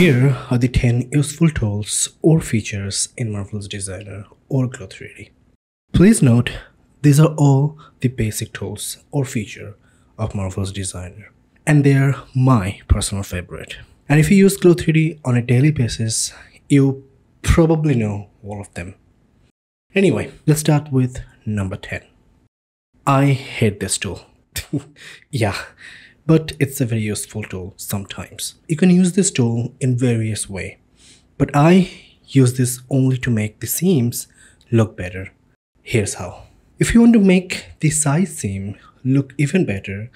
Here are the 10 useful tools or features in Marvelous Designer or CLO 3D. Please note, these are all the basic tools or feature of Marvelous Designer and they are my personal favorite. And if you use CLO 3D on a daily basis, you probably know all of them. Anyway, let's start with number 10. I hate this tool. yeah, but it's a very useful tool sometimes. You can use this tool in various way, but I use this only to make the seams look better. Here's how. If you want to make the side seam look even better,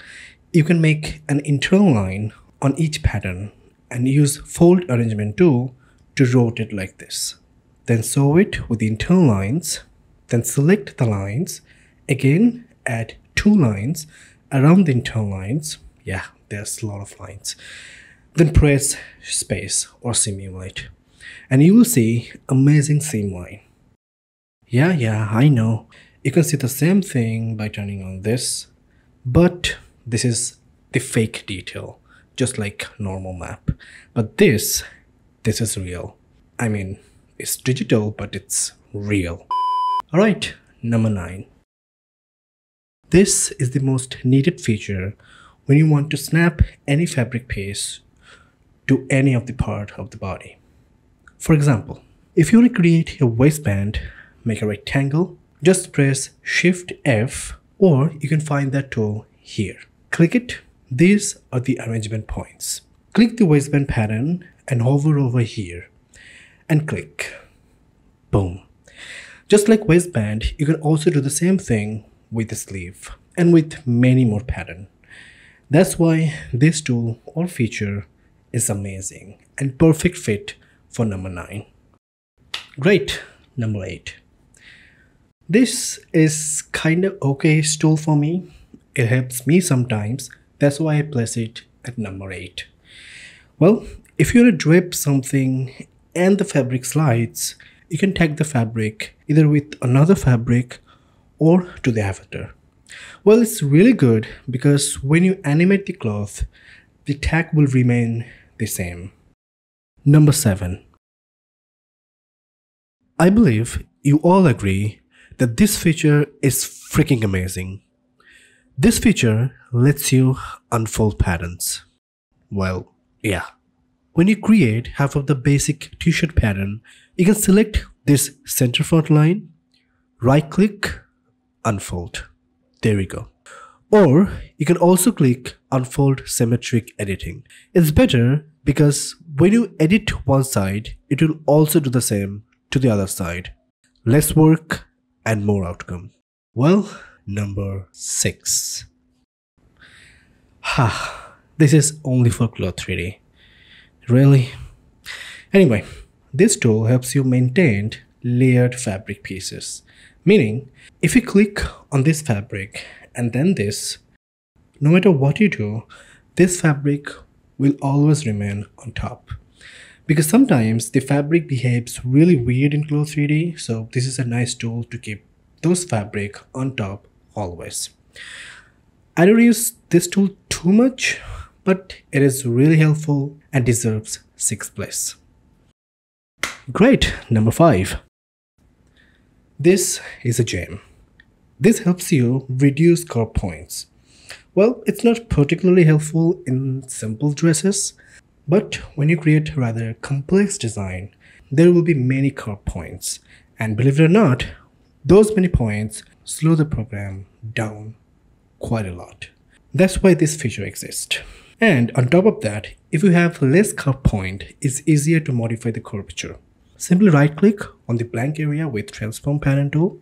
you can make an internal line on each pattern and use fold arrangement tool to rotate like this. Then sew it with the internal lines, then select the lines, again add two lines around the internal lines. Yeah, there's a lot of lines. Then press space or simulate and you will see amazing seam line. Yeah, yeah, I know. You can see the same thing by turning on this, but this is the fake detail, just like normal map. But this, this is real. I mean, it's digital, but it's real. Alright, number 9. This is the most needed feature when you want to snap any fabric piece to any of the part of the body. For example, if you want to create a waistband, make a rectangle, just press Shift F or you can find that tool here. Click it. These are the arrangement points. Click the waistband pattern and hover over here and click. Boom. Just like waistband, you can also do the same thing with the sleeve and with many more pattern. That's why this tool or feature is amazing and perfect fit for number 9. Great, number 8. This is kind of okay tool for me. It helps me sometimes. That's why I place it at number 8. Well, if you want to drape something and the fabric slides, you can tag the fabric either with another fabric or to the avatar. Well, it's really good because when you animate the cloth, the tag will remain the same. Number 7. I believe you all agree that this feature is freaking amazing. This feature lets you unfold patterns. Well, yeah. When you create half of the basic t-shirt pattern, you can select this center front line, right click, unfold. There we go. Or you can also click unfold symmetric editing. It's better because when you edit one side, it will also do the same to the other side. Less work and more outcome. Well, number 6. Ha, this is only for CLO 3D. Really? Anyway, this tool helps you maintain layered fabric pieces. Meaning, if you click on this fabric and then this, no matter what you do, this fabric will always remain on top. Because sometimes the fabric behaves really weird in CLO 3D, so this is a nice tool to keep those fabric on top always. I don't use this tool too much, but it is really helpful and deserves 6th place. Great, number 5. This is a gem. This helps you reduce curve points. Well, it's not particularly helpful in simple dresses, but when you create a rather complex design, there will be many curve points. And believe it or not, those many points slow the program down quite a lot. That's why this feature exists. And on top of that, if you have less curve point, it's easier to modify the curvature. Simply right click on the blank area with transform pattern tool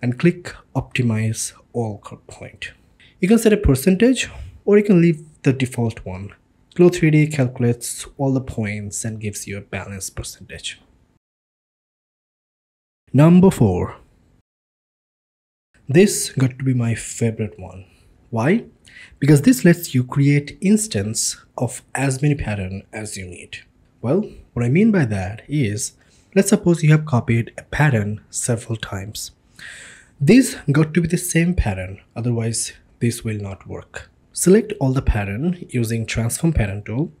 and click optimize all point. You can set a percentage or you can leave the default one. CLO 3D calculates all the points and gives you a balanced percentage. Number 4. This got to be my favorite one. Why? Because this lets you create instance of as many pattern as you need. Well, what I mean by that is, let's suppose you have copied a pattern several times. This got to be the same pattern, otherwise this will not work. Select all the pattern using transform pattern tool,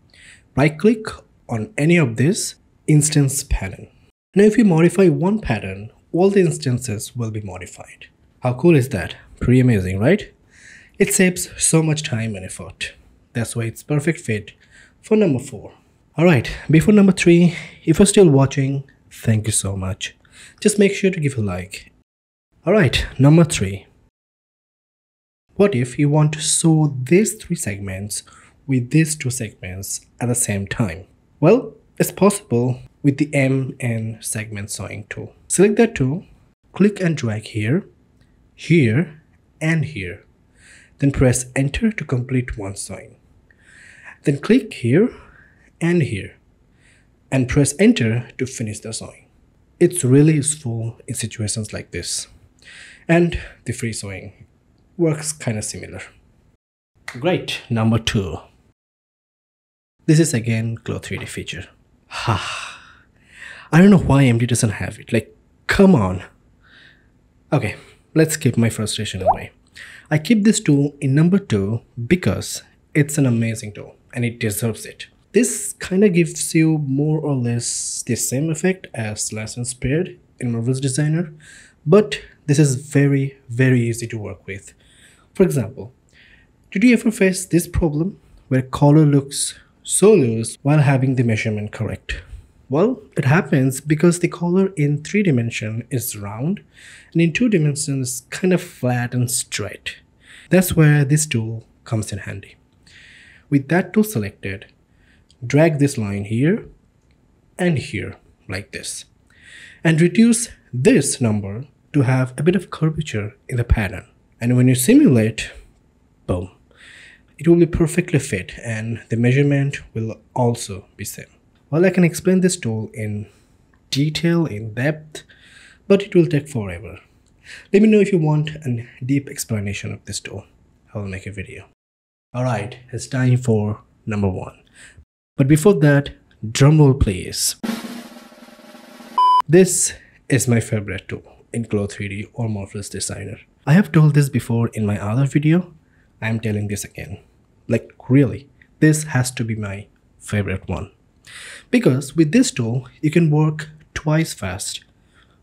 right click on any of this instance pattern. Now if you modify one pattern, all the instances will be modified. How cool is that? Pretty amazing, right? It saves so much time and effort. That's why it's perfect fit for number 4. Alright, before number 3, if you're still watching, thank you so much. Just make sure to give a like. Alright, number 3. What if you want to sew these three segments with these two segments at the same time? Well, it's possible with the M:N segment sewing tool. Select that tool, click and drag here, here, and here. Then press enter to complete one sewing. Then click here and here and press enter to finish the sewing. It's really useful in situations like this. And the free sewing works kind of similar. Great, number two. This is again CLO 3D feature. Ha. I don't know why MD doesn't have it. Like, come on. Okay, let's keep my frustration away. I keep this tool in number two because it's an amazing tool and it deserves it. This kind of gives you more or less the same effect as Lesson Spared in Marvelous Designer, but this is very, very easy to work with. For example, did you ever face this problem where collar looks so loose while having the measurement correct? Well, it happens because the collar in three dimension is round and in two dimensions kind of flat and straight. That's where this tool comes in handy. With that tool selected, drag this line here and here like this and reduce this number to have a bit of curvature in the pattern. And when you simulate, boom, it will be perfectly fit and the measurement will also be same. Well, I can explain this tool in detail, in depth, but it will take forever. Let me know if you want a deep explanation of this tool. I will make a video. Alright, it's time for number one. But before that, drumroll please. This is my favorite tool in CLO 3D or Marvelous Designer. I have told this before in my other video. I am telling this again. Like really, this has to be my favorite one. Because with this tool, you can work twice fast.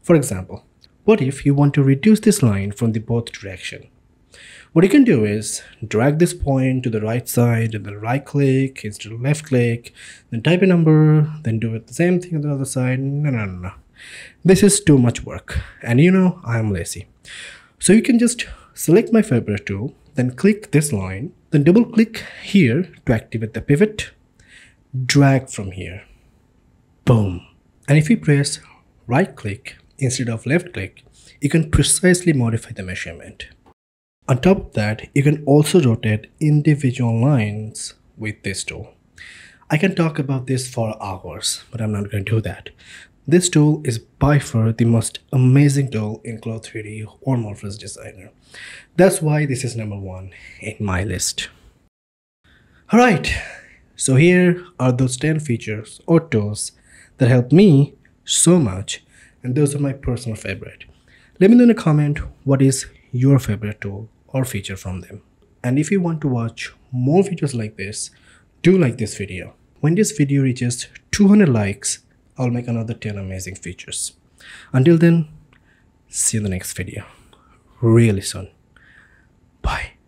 For example, what if you want to reduce this line from the both direction? What you can do is drag this point to the right side and then right click instead of left click, then type a number, then do it the same thing on the other side. No, no, no, no. This is too much work. And you know, I'm lazy. So you can just select my favorite tool, then click this line, then double click here to activate the pivot, drag from here. Boom. And if you press right click instead of left click, you can precisely modify the measurement. On top of that, you can also rotate individual lines with this tool. I can talk about this for hours, but I'm not going to do that. This tool is by far the most amazing tool in CLO 3D or Marvelous Designer. That's why this is number one in my list. Alright, so here are those 10 features or tools that help me so much and those are my personal favorite. Let me know in a comment what is your favorite tool or feature from them. And if you want to watch more videos like this, do like this video. When this video reaches 200 likes, I'll make another 10 amazing features. Until then, see you in the next video really soon. Bye.